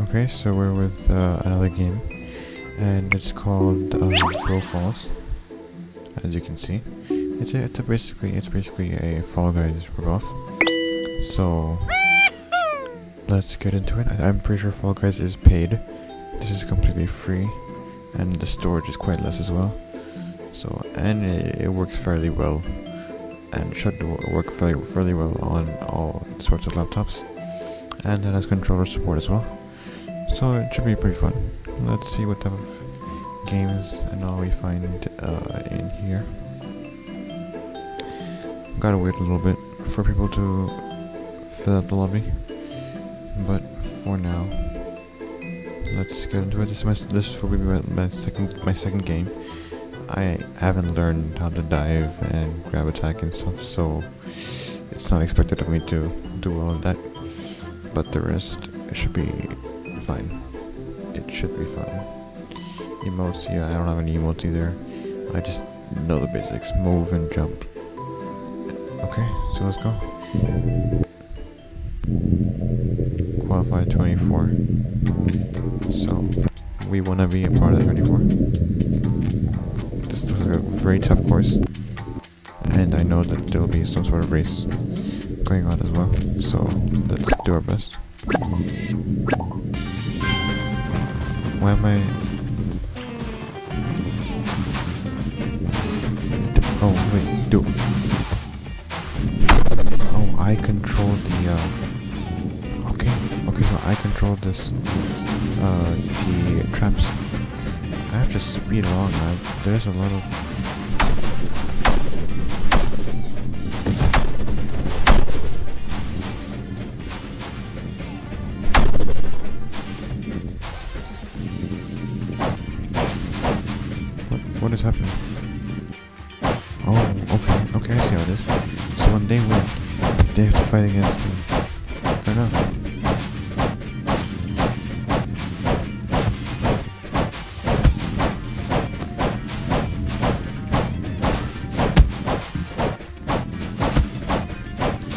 Okay, so we're with uh, another game, and it's called Bro Falls. As you can see, it's a, it's a basically it's basically a Fall Guys ripoff. So let's get into it. I, I'm pretty sure Fall Guys is paid. This is completely free, and the storage is quite less as well. So and it, it works fairly well, and should work fairly fairly well on all sorts of laptops, and it has controller support as well. So it should be pretty fun. Let's see what type of games and all we find uh, in here. Gotta wait a little bit for people to fill up the lobby, but for now, let's get into it. This is my, this will be my, my second my second game. I haven't learned how to dive and grab attack and stuff, so it's not expected of me to do all of that. But the rest should be fine. It should be fine. Emotes, yeah, I don't have any emotes either. I just know the basics. Move and jump. Okay, so let's go. Qualified 24. So, we want to be a part of 24. This like a very tough course. And I know that there will be some sort of race going on as well. So, let's do our best. Why am I... Oh, wait, do... Oh, I control the, uh... Okay, okay, so I control this, uh, the traps. I have to speed along. There's a lot of... what is happening? Oh, okay, okay, I see how it is. So when they win, they have to fight against me. Fair enough.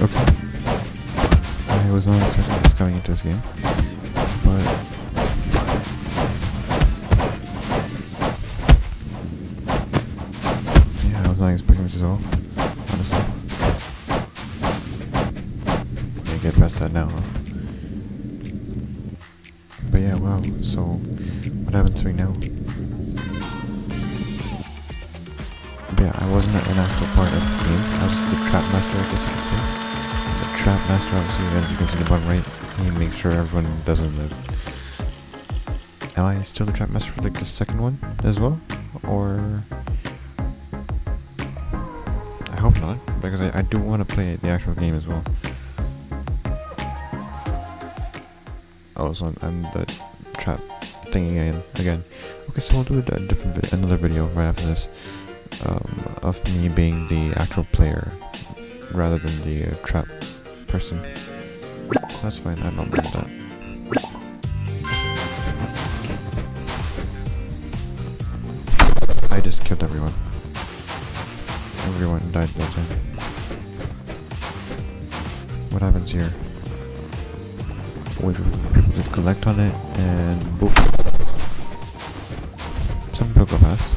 Okay. I was not expecting this coming into this game, but not expecting this at all, honestly. Get past that now, huh? But yeah, wow, so what happens to me now? But yeah, I wasn't an actual part of the game. I was the trap master, I guess you could say. The trap master, obviously, as you can see the bottom right, he makes sure everyone doesn't live. Am I still the trap master for like the second one as well? Or not, because I, I do want to play the actual game as well. Oh, so I'm, I'm the trap thing again. Again. Okay, so we'll do a, different vid- another video right after this um, of me being the actual player rather than the uh, trap person. That's fine. I don't mind that. Died that time. What happens here? Wait people to collect on it and boop. Some people go past.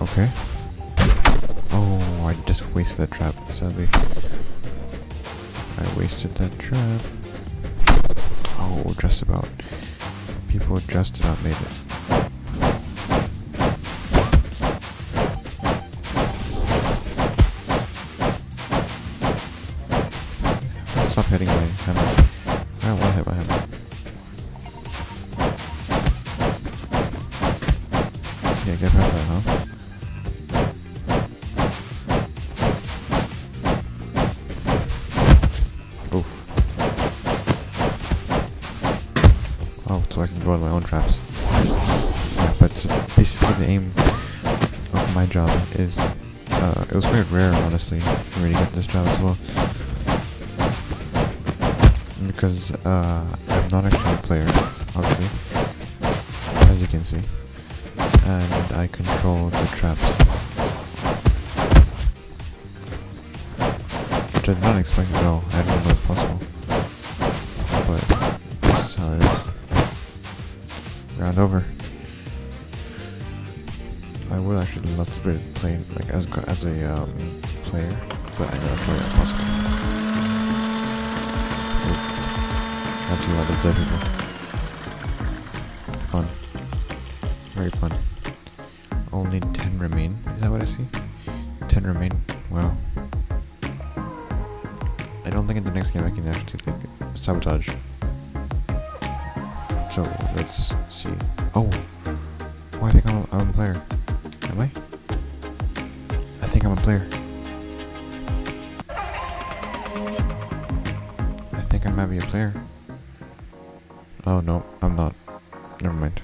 Okay. Oh, I just wasted that trap, sadly. I wasted that trap. Oh, just about. People just about made it. Stop hitting my hammer. I don't want to hit my hammer. Yeah, get past that, huh? Oof. Oh, so I can go on my own traps. Yeah, but basically the aim of my job is, uh, it was very rare, honestly, for me to get this job as well because uh, I'm not actually a player, obviously, as you can see, and I control the traps, which I did not expect at all, I didn't know it possible, but this is how it is. Round over. I would actually love to play like as as a um, player, but I know it's not possible. That's a lot of dead people. Fun. Very fun. Only 10 remain. Is that what I see? 10 remain. Wow. I don't think in the next game I can actually sabotage. So let's see. Oh! Oh, I think I'm a, I'm a player. Am I? I think I'm a player. I think I might be a player. Oh no, I'm not. Never mind.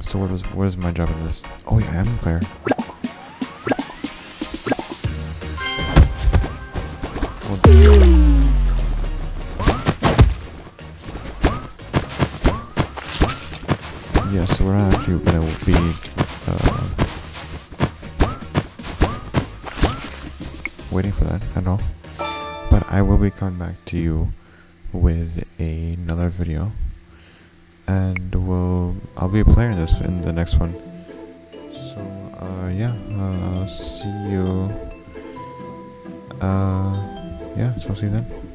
So what is what is my job in this? Oh yeah, I am a player. yeah, so we're actually gonna be uh, waiting for that. I know, but I will be coming back to you with another video, and we'll I'll be a player in this in the next one. So uh, yeah, uh, see you. Uh, yeah, so I'll see you then.